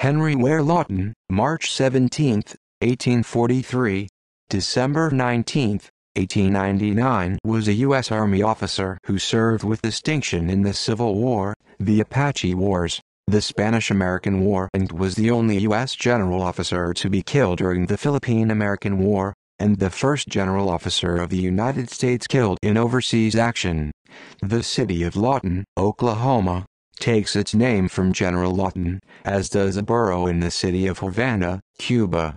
Henry Ware Lawton, March 17, 1843, December 19, 1899 was a U.S. Army officer who served with distinction in the Civil War, the Apache Wars, the Spanish-American War and was the only U.S. general officer to be killed during the Philippine-American War, and the first general officer of the United States killed in overseas action. The city of Lawton, Oklahoma, takes its name from General Lawton, as does a borough in the city of Havana, Cuba.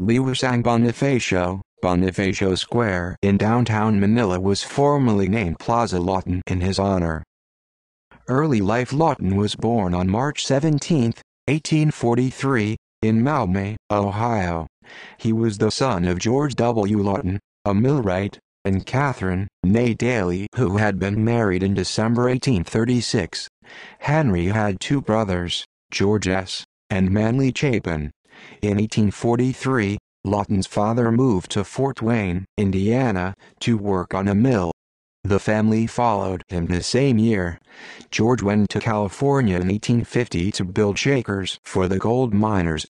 Liwasang Bonifacio, Bonifacio Square in downtown Manila was formerly named Plaza Lawton in his honor. Early life Lawton was born on March 17, 1843, in Maumee, Ohio. He was the son of George W. Lawton, a millwright, and Catherine, née Daly, who had been married in December 1836. Henry had two brothers, George S. and Manly Chapin. In 1843, Lawton's father moved to Fort Wayne, Indiana, to work on a mill. The family followed him the same year. George went to California in 1850 to build shakers for the gold miners.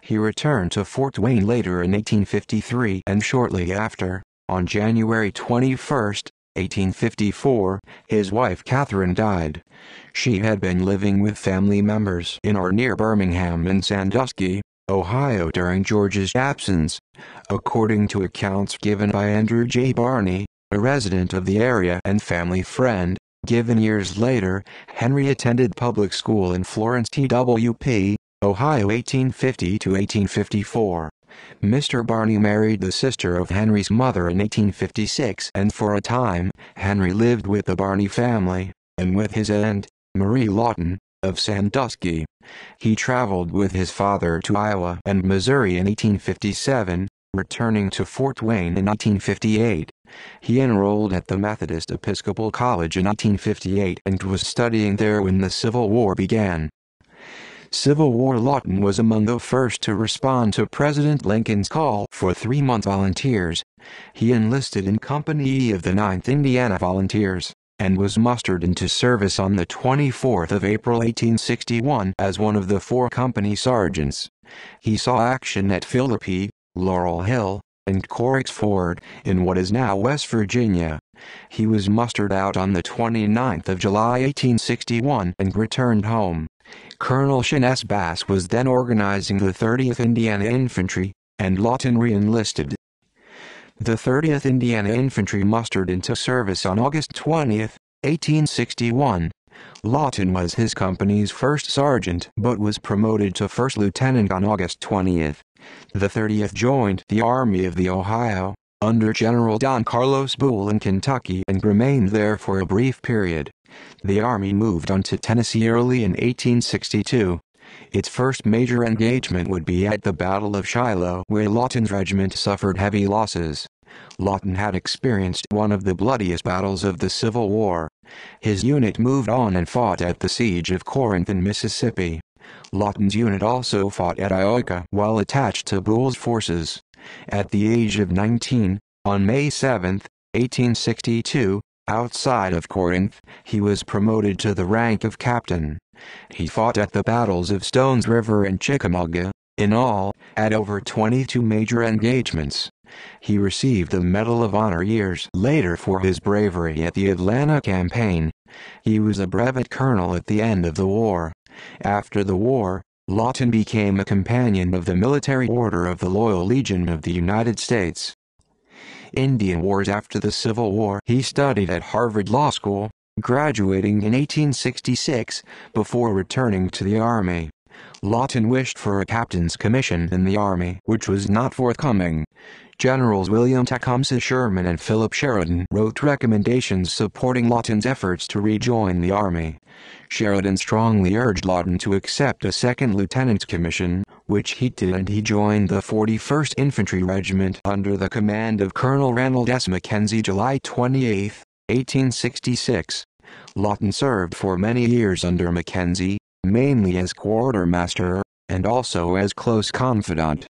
He returned to Fort Wayne later in 1853 and shortly after, on January 21, 1854, his wife Catherine died. She had been living with family members in or near Birmingham and Sandusky, Ohio during George's absence. According to accounts given by Andrew J. Barney, a resident of the area and family friend, given years later, Henry attended public school in Florence TWP, Ohio 1850 to 1854. Mr. Barney married the sister of Henry's mother in 1856 and for a time, Henry lived with the Barney family, and with his aunt, Marie Lawton, of Sandusky. He traveled with his father to Iowa and Missouri in 1857, returning to Fort Wayne in 1858. He enrolled at the Methodist Episcopal College in 1858 and was studying there when the Civil War began. Civil War Lawton was among the first to respond to President Lincoln's call for three-month volunteers. He enlisted in Company E of the 9th Indiana Volunteers, and was mustered into service on the 24th of April 1861 as one of the four company sergeants. He saw action at Philippi, Laurel Hill, and Corrick's Ford, in what is now West Virginia. He was mustered out on the 29th of July 1861 and returned home. Colonel Sion S. Bass was then organizing the 30th Indiana Infantry, and Lawton re-enlisted. The 30th Indiana Infantry mustered into service on August 20, 1861. Lawton was his company's first sergeant but was promoted to first lieutenant on August 20. The 30th joined the Army of the Ohio, under General Don Carlos Buell in Kentucky and remained there for a brief period. The Army moved on to Tennessee early in 1862. Its first major engagement would be at the Battle of Shiloh where Lawton's regiment suffered heavy losses. Lawton had experienced one of the bloodiest battles of the Civil War. His unit moved on and fought at the Siege of Corinth in Mississippi. Lawton's unit also fought at Iuka while attached to Buell's forces. At the age of 19, on May 7, 1862, Outside of Corinth, he was promoted to the rank of captain. He fought at the battles of Stones River and Chickamauga, in all, at over 22 major engagements. He received the Medal of Honor years later for his bravery at the Atlanta campaign. He was a brevet colonel at the end of the war. After the war, Lawton became a companion of the Military Order of the Loyal Legion of the United States. Indian Wars after the Civil War. He studied at Harvard Law School, graduating in 1866, before returning to the Army. Lawton wished for a captain's commission in the Army, which was not forthcoming. Generals William Tecumseh Sherman and Philip Sheridan wrote recommendations supporting Lawton's efforts to rejoin the Army. Sheridan strongly urged Lawton to accept a second lieutenant's commission, which he did and he joined the 41st Infantry Regiment under the command of Colonel Ranald S. Mackenzie July 28, 1866. Lawton served for many years under Mackenzie, mainly as quartermaster, and also as close confidant.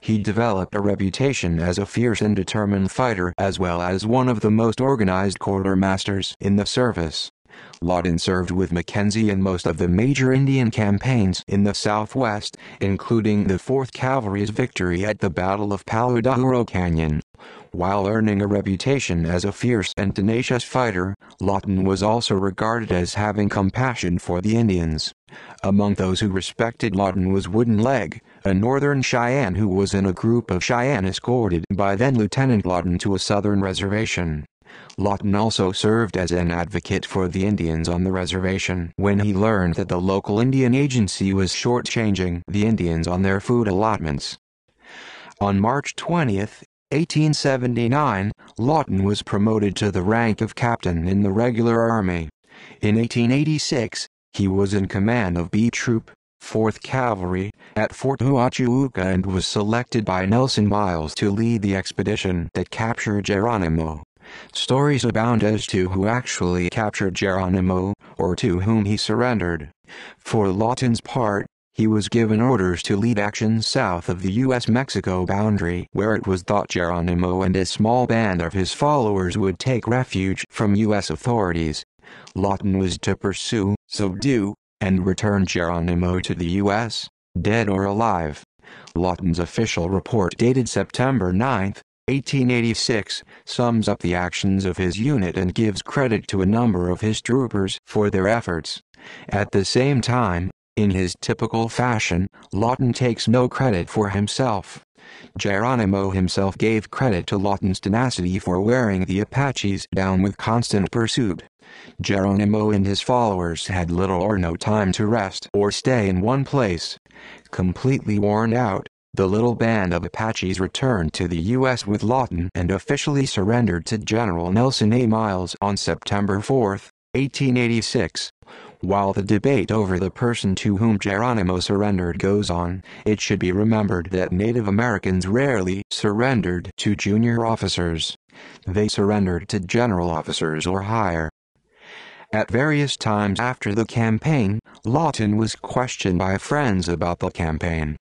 He developed a reputation as a fierce and determined fighter as well as one of the most organized quartermasters in the service. Lawton served with Mackenzie in most of the major Indian campaigns in the Southwest, including the 4th Cavalry's victory at the Battle of Palo Duro Canyon. While earning a reputation as a fierce and tenacious fighter, Lawton was also regarded as having compassion for the Indians. Among those who respected Lawton was Wooden Leg, a northern Cheyenne who was in a group of Cheyenne escorted by then Lieutenant Lawton to a southern reservation. Lawton also served as an advocate for the Indians on the reservation when he learned that the local Indian agency was shortchanging the Indians on their food allotments. On March 20, 1879, Lawton was promoted to the rank of captain in the regular army. In 1886, he was in command of B Troop, 4th Cavalry, at Fort Huachuca and was selected by Nelson Miles to lead the expedition that captured Geronimo. Stories abound as to who actually captured Geronimo, or to whom he surrendered. For Lawton's part, he was given orders to lead action south of the U.S.-Mexico boundary where it was thought Geronimo and a small band of his followers would take refuge from U.S. authorities. Lawton was to pursue, subdue, and return Geronimo to the U.S., dead or alive. Lawton's official report dated September 9, 1886, sums up the actions of his unit and gives credit to a number of his troopers for their efforts. At the same time, in his typical fashion, Lawton takes no credit for himself. Geronimo himself gave credit to Lawton's tenacity for wearing the Apaches down with constant pursuit. Geronimo and his followers had little or no time to rest or stay in one place. Completely worn out, the little band of Apaches returned to the U.S. with Lawton and officially surrendered to General Nelson A. Miles on September 4, 1886. While the debate over the person to whom Geronimo surrendered goes on, it should be remembered that Native Americans rarely surrendered to junior officers. They surrendered to general officers or higher. At various times after the campaign, Lawton was questioned by friends about the campaign.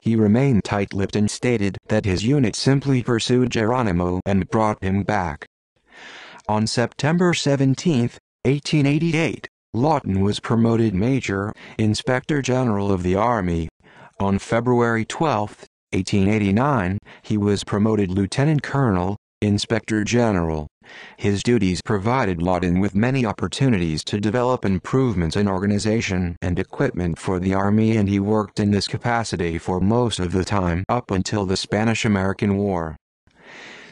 He remained tight-lipped and stated that his unit simply pursued Geronimo and brought him back. On September 17, 1888, Lawton was promoted Major, Inspector General of the Army. On February 12, 1889, he was promoted Lieutenant Colonel, Inspector General. His duties provided Lawton with many opportunities to develop improvements in organization and equipment for the Army and he worked in this capacity for most of the time up until the Spanish-American War.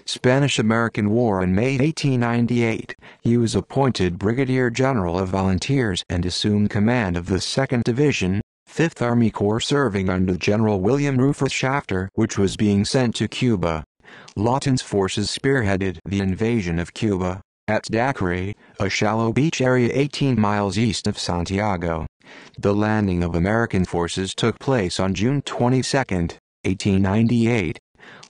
Spanish-American War in May 1898, he was appointed Brigadier General of Volunteers and assumed command of the 2nd Division, 5th Army Corps serving under General William Rufus Shafter which was being sent to Cuba. Lawton's forces spearheaded the invasion of Cuba, at Daiquiri, a shallow beach area 18 miles east of Santiago. The landing of American forces took place on June 22, 1898.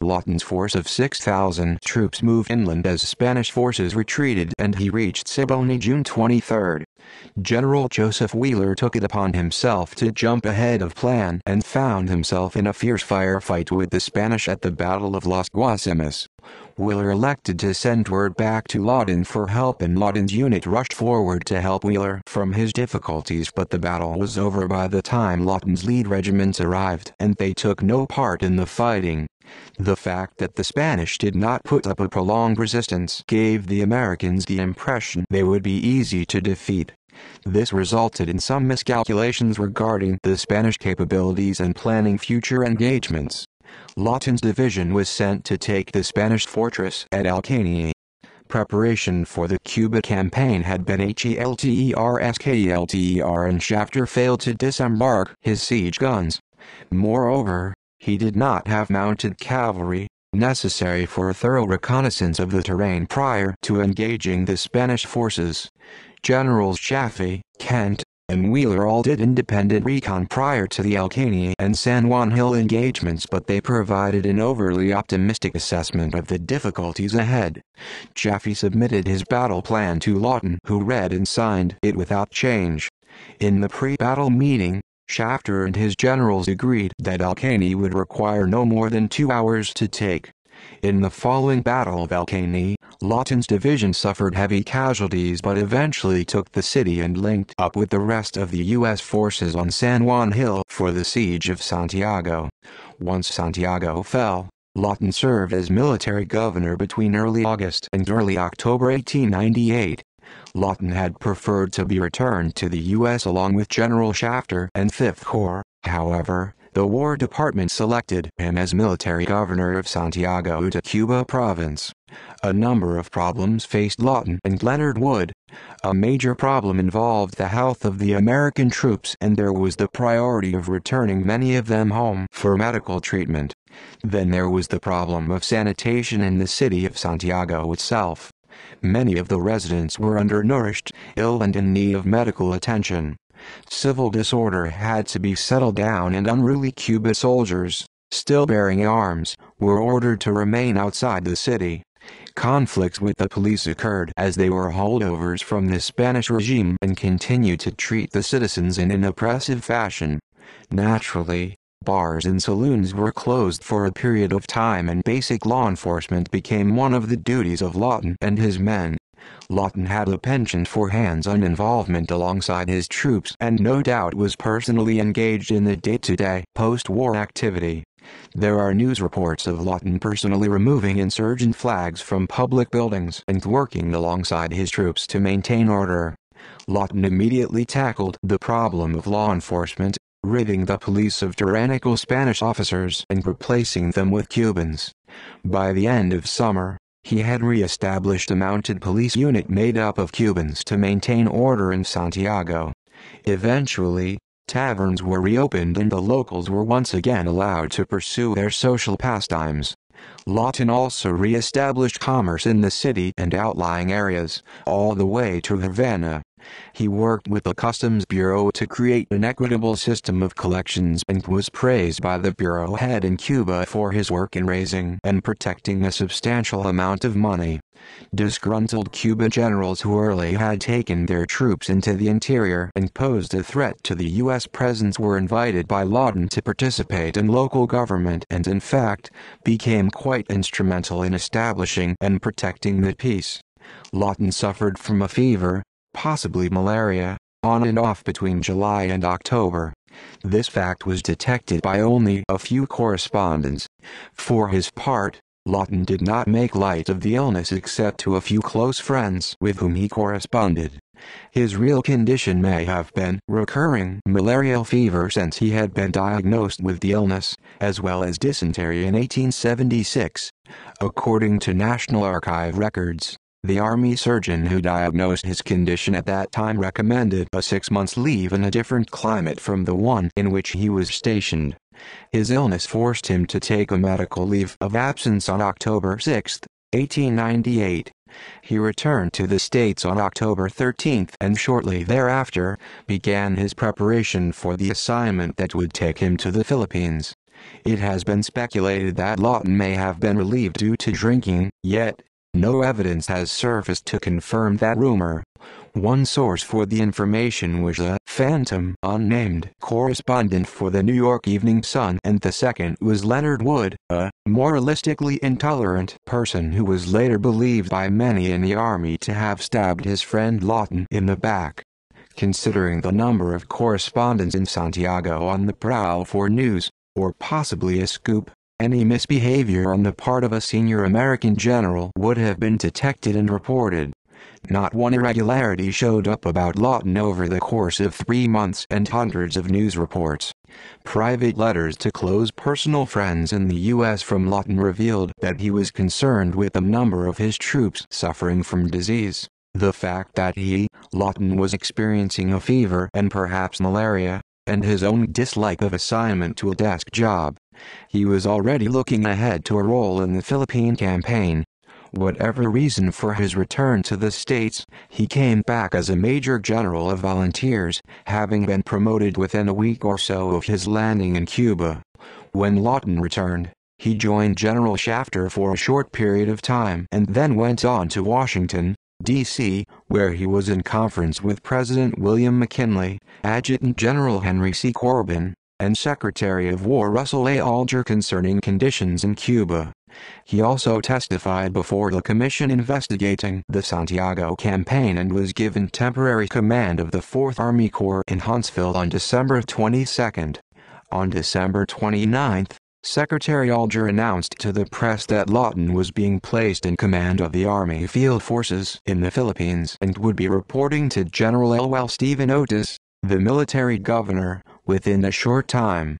Lawton's force of 6,000 troops moved inland as Spanish forces retreated and he reached Siboney June 23. General Joseph Wheeler took it upon himself to jump ahead of plan and found himself in a fierce firefight with the Spanish at the Battle of Las Guasimas. Wheeler elected to send word back to Lawton for help and Lawton's unit rushed forward to help Wheeler from his difficulties but the battle was over by the time Lawton's lead regiments arrived and they took no part in the fighting. The fact that the Spanish did not put up a prolonged resistance gave the Americans the impression they would be easy to defeat. This resulted in some miscalculations regarding the Spanish capabilities and planning future engagements. Lawton's division was sent to take the Spanish fortress at El Preparation for the Cuba campaign had been HELTERSKELTER and Shafter failed to disembark his siege guns. Moreover, he did not have mounted cavalry, necessary for a thorough reconnaissance of the terrain prior to engaging the Spanish forces. Generals Chaffee, Kent, and Wheeler all did independent recon prior to the El Caney and San Juan Hill engagements but they provided an overly optimistic assessment of the difficulties ahead. Chaffee submitted his battle plan to Lawton who read and signed it without change. In the pre-battle meeting, Shafter and his generals agreed that El Caney would require no more than two hours to take. In the following Battle of El Caney, Lawton's division suffered heavy casualties but eventually took the city and linked up with the rest of the U.S. forces on San Juan Hill for the siege of Santiago. Once Santiago fell, Lawton served as military governor between early August and early October 1898. Lawton had preferred to be returned to the U.S. along with General Shafter and Fifth Corps, however, the War Department selected him as military governor of Santiago de Cuba province. A number of problems faced Lawton and Leonard Wood. A major problem involved the health of the American troops and there was the priority of returning many of them home for medical treatment. Then there was the problem of sanitation in the city of Santiago itself. Many of the residents were undernourished, ill and in need of medical attention. Civil disorder had to be settled down and unruly Cuban soldiers, still bearing arms, were ordered to remain outside the city. Conflicts with the police occurred as they were holdovers from the Spanish regime and continued to treat the citizens in an oppressive fashion. Naturally, bars and saloons were closed for a period of time and basic law enforcement became one of the duties of Lawton and his men. Lawton had a penchant for hands-on involvement alongside his troops and no doubt was personally engaged in the day-to-day post-war activity. There are news reports of Lawton personally removing insurgent flags from public buildings and working alongside his troops to maintain order. Lawton immediately tackled the problem of law enforcement, ridding the police of tyrannical Spanish officers and replacing them with Cubans. By the end of summer, he had re-established a mounted police unit made up of Cubans to maintain order in Santiago. Eventually, Taverns were reopened and the locals were once again allowed to pursue their social pastimes. Lawton also re-established commerce in the city and outlying areas, all the way to Havana. He worked with the Customs Bureau to create an equitable system of collections and was praised by the bureau head in Cuba for his work in raising and protecting a substantial amount of money. Disgruntled Cuban generals who early had taken their troops into the interior and posed a threat to the U.S. presence were invited by Lawton to participate in local government and in fact, became quite instrumental in establishing and protecting the peace. Lawton suffered from a fever, possibly malaria, on and off between July and October. This fact was detected by only a few correspondents. For his part, Lawton did not make light of the illness except to a few close friends with whom he corresponded. His real condition may have been recurring malarial fever since he had been diagnosed with the illness, as well as dysentery in 1876. According to National Archive records, the army surgeon who diagnosed his condition at that time recommended a six months leave in a different climate from the one in which he was stationed. His illness forced him to take a medical leave of absence on October 6, 1898. He returned to the States on October 13 and shortly thereafter, began his preparation for the assignment that would take him to the Philippines. It has been speculated that Lawton may have been relieved due to drinking, yet, no evidence has surfaced to confirm that rumor. One source for the information was a phantom unnamed correspondent for the New York Evening Sun and the second was Leonard Wood, a moralistically intolerant person who was later believed by many in the army to have stabbed his friend Lawton in the back. Considering the number of correspondents in Santiago on the prowl for news, or possibly a scoop, any misbehavior on the part of a senior American general would have been detected and reported. Not one irregularity showed up about Lawton over the course of three months and hundreds of news reports. Private letters to close personal friends in the U.S. from Lawton revealed that he was concerned with a number of his troops suffering from disease. The fact that he, Lawton was experiencing a fever and perhaps malaria, and his own dislike of assignment to a desk job. He was already looking ahead to a role in the Philippine campaign. Whatever reason for his return to the States, he came back as a Major General of Volunteers, having been promoted within a week or so of his landing in Cuba. When Lawton returned, he joined General Shafter for a short period of time and then went on to Washington, D.C., where he was in conference with President William McKinley, Adjutant General Henry C. Corbin, and Secretary of War Russell A. Alger concerning conditions in Cuba. He also testified before the commission investigating the Santiago campaign and was given temporary command of the 4th Army Corps in Huntsville on December 22. On December 29, Secretary Alger announced to the press that Lawton was being placed in command of the Army Field Forces in the Philippines and would be reporting to General Elwell Stephen Otis, the military governor, within a short time.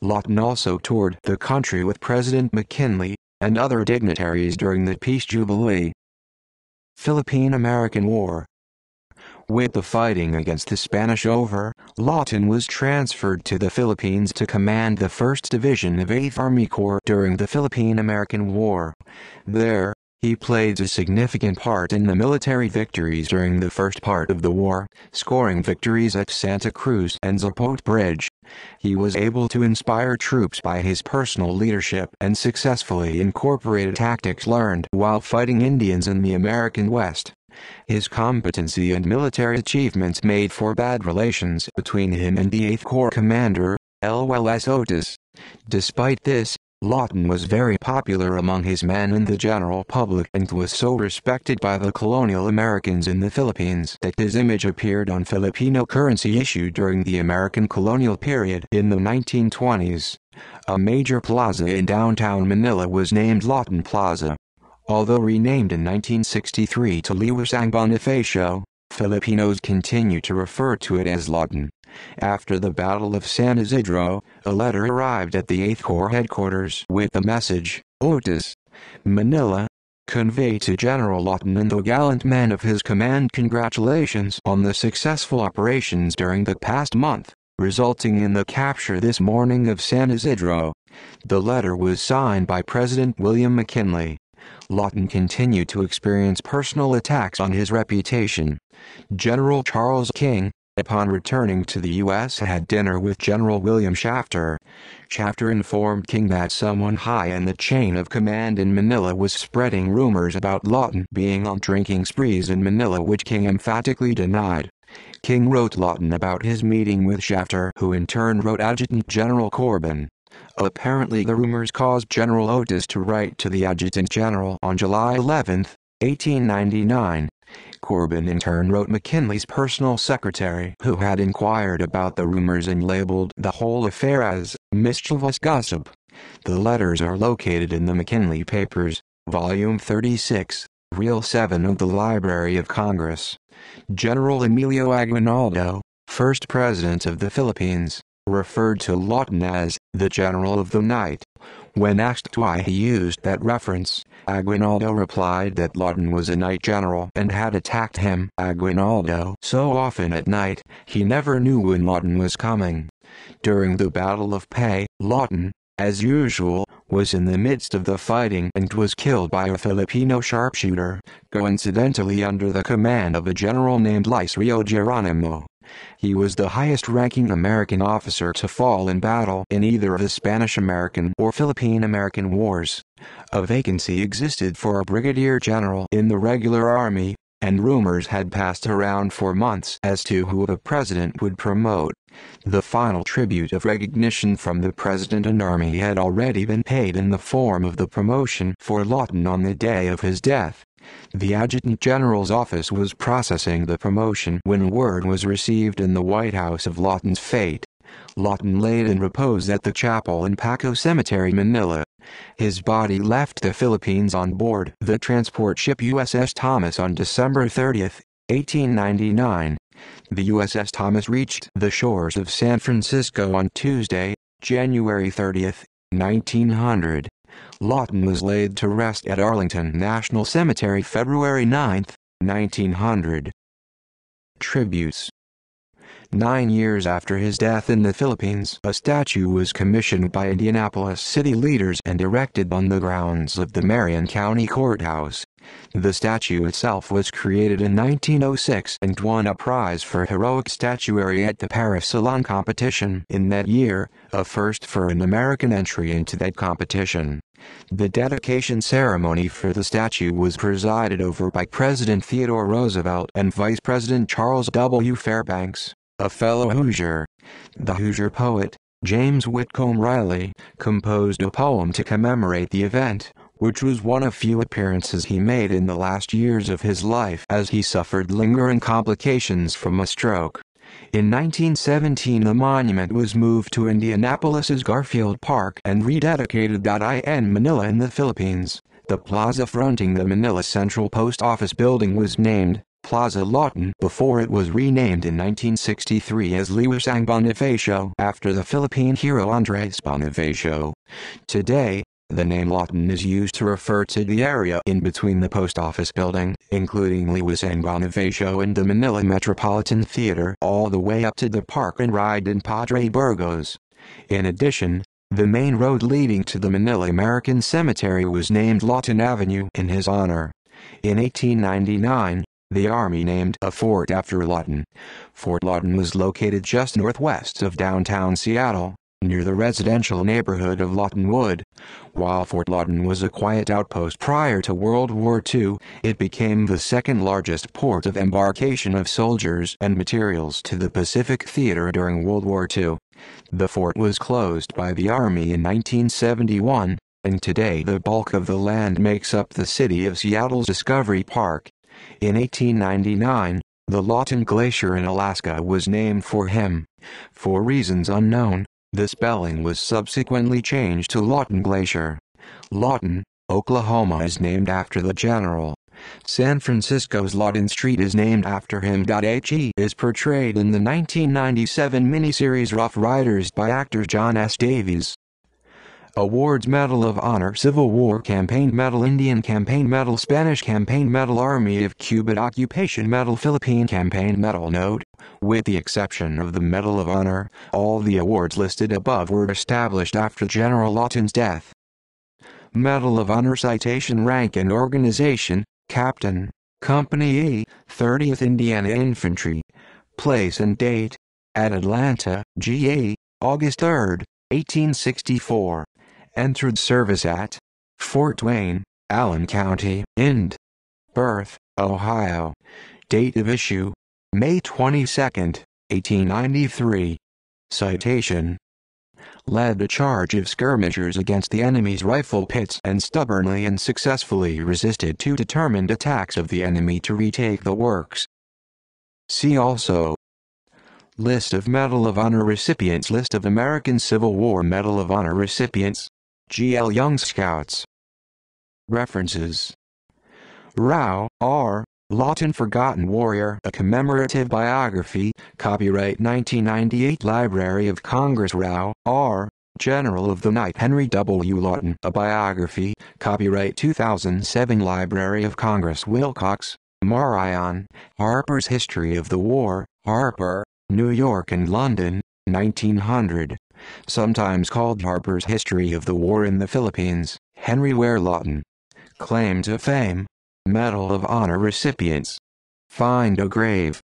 Lawton also toured the country with President McKinley and other dignitaries during the Peace Jubilee. Philippine-American War with the fighting against the Spanish over, Lawton was transferred to the Philippines to command the 1st Division of 8th Army Corps during the Philippine-American War. There, he played a significant part in the military victories during the first part of the war, scoring victories at Santa Cruz and Zapote Bridge. He was able to inspire troops by his personal leadership and successfully incorporated tactics learned while fighting Indians in the American West. His competency and military achievements made for bad relations between him and the 8th Corps commander, Elwell S. Otis. Despite this, Lawton was very popular among his men and the general public and was so respected by the colonial Americans in the Philippines that his image appeared on Filipino currency issued during the American colonial period in the 1920s. A major plaza in downtown Manila was named Lawton Plaza. Although renamed in 1963 to Liwasang Bonifacio, Filipinos continue to refer to it as Lawton. After the Battle of San Isidro, a letter arrived at the 8th Corps headquarters with the message, Otis, Manila, convey to General Lawton and the gallant men of his command congratulations on the successful operations during the past month, resulting in the capture this morning of San Isidro. The letter was signed by President William McKinley. Lawton continued to experience personal attacks on his reputation. General Charles King, upon returning to the U.S. had dinner with General William Shafter. Shafter informed King that someone high in the chain of command in Manila was spreading rumors about Lawton being on drinking sprees in Manila which King emphatically denied. King wrote Lawton about his meeting with Shafter who in turn wrote Adjutant General Corbin. Apparently the rumors caused General Otis to write to the Adjutant General on July 11, 1899. Corbin in turn wrote McKinley's personal secretary who had inquired about the rumors and labeled the whole affair as mischievous gossip. The letters are located in the McKinley Papers, Volume 36, Reel 7 of the Library of Congress. General Emilio Aguinaldo, first president of the Philippines, referred to Lawton as the General of the Night. When asked why he used that reference, Aguinaldo replied that Lawton was a night general and had attacked him. Aguinaldo so often at night, he never knew when Lawton was coming. During the Battle of Paye, Lawton, as usual, was in the midst of the fighting and was killed by a Filipino sharpshooter, coincidentally under the command of a general named Licerio Geronimo. He was the highest-ranking American officer to fall in battle in either of the Spanish-American or Philippine-American wars. A vacancy existed for a brigadier general in the regular army, and rumors had passed around for months as to who the president would promote. The final tribute of recognition from the president and army had already been paid in the form of the promotion for Lawton on the day of his death. The Adjutant General's office was processing the promotion when word was received in the White House of Lawton's fate. Lawton laid in repose at the chapel in Paco Cemetery, Manila. His body left the Philippines on board the transport ship USS Thomas on December 30, 1899. The USS Thomas reached the shores of San Francisco on Tuesday, January 30, 1900. Lawton was laid to rest at Arlington National Cemetery February 9, 1900. Tributes Nine years after his death in the Philippines, a statue was commissioned by Indianapolis city leaders and erected on the grounds of the Marion County Courthouse. The statue itself was created in 1906 and won a prize for heroic statuary at the Paris Salon competition in that year, a first for an American entry into that competition. The dedication ceremony for the statue was presided over by President Theodore Roosevelt and Vice President Charles W. Fairbanks a fellow Hoosier. The Hoosier poet, James Whitcomb Riley, composed a poem to commemorate the event, which was one of few appearances he made in the last years of his life as he suffered lingering complications from a stroke. In 1917 the monument was moved to Indianapolis's Garfield Park and rededicated. In Manila in the Philippines, the plaza fronting the Manila Central Post Office building was named Plaza Lawton before it was renamed in 1963 as Liwasang Bonifacio after the Philippine hero Andres Bonifacio. Today, the name Lawton is used to refer to the area in between the post office building, including Liwasang Bonifacio and the Manila Metropolitan Theater all the way up to the park and ride in Padre Burgos. In addition, the main road leading to the Manila American Cemetery was named Lawton Avenue in his honor. In 1899, the Army named a fort after Lawton. Fort Lawton was located just northwest of downtown Seattle, near the residential neighborhood of Lawton Wood. While Fort Lawton was a quiet outpost prior to World War II, it became the second largest port of embarkation of soldiers and materials to the Pacific Theater during World War II. The fort was closed by the Army in 1971, and today the bulk of the land makes up the city of Seattle's Discovery Park. In 1899, the Lawton Glacier in Alaska was named for him. For reasons unknown, the spelling was subsequently changed to Lawton Glacier. Lawton, Oklahoma is named after the general. San Francisco's Lawton Street is named after him. He is portrayed in the 1997 miniseries Rough Riders by actor John S. Davies. Awards Medal of Honor Civil War Campaign Medal Indian Campaign Medal Spanish Campaign Medal Army of Cuba Occupation Medal Philippine Campaign Medal. Note With the exception of the Medal of Honor, all the awards listed above were established after General Lawton's death. Medal of Honor Citation Rank and Organization Captain Company E, 30th Indiana Infantry. Place and date At Atlanta, GA, August 3, 1864 entered service at Fort Wayne, Allen County, Ind. Birth, Ohio. Date of issue, May 22, 1893. Citation. Led a charge of skirmishers against the enemy's rifle pits and stubbornly and successfully resisted two determined attacks of the enemy to retake the works. See also List of Medal of Honor recipients List of American Civil War Medal of Honor recipients G. L. Young Scouts. References Rao, R. Lawton Forgotten Warrior A Commemorative Biography, copyright 1998 Library of Congress Rao, R. General of the Night Henry W. Lawton A Biography, copyright 2007 Library of Congress Wilcox, Marion, Harper's History of the War, Harper, New York and London, 1900 sometimes called Harper's History of the War in the Philippines, Henry Ware Lawton. Claim to fame. Medal of Honor recipients. Find a grave.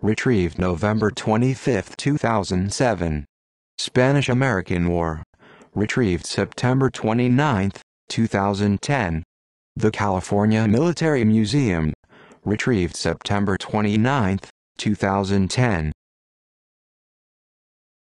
Retrieved November 25, 2007. Spanish-American War. Retrieved September 29, 2010. The California Military Museum. Retrieved September 29, 2010.